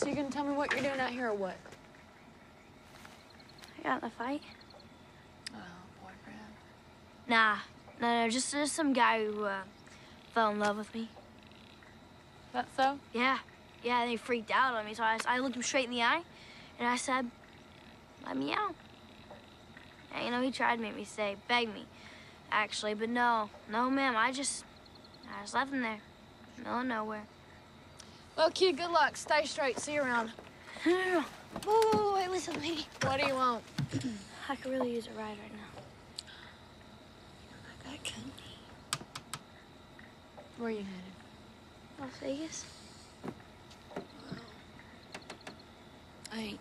So you gonna tell me what you're doing out here or what? I got in a fight. Oh, boyfriend. Nah, no, no, just, just some guy who uh, fell in love with me. That so? Yeah, yeah, and he freaked out on me, so I, I looked him straight in the eye, and I said, let me out. And, you know, he tried to make me stay, beg me, actually, but no, no, ma'am, I just, I just left him there, middle of nowhere. Well, kid, good luck. Stay straight. See you around. No, no, no. Whoa, whoa, whoa, wait, listen, lady. What do you want? I could really use a ride right now. I got company. Where you headed? Las Vegas? I ain't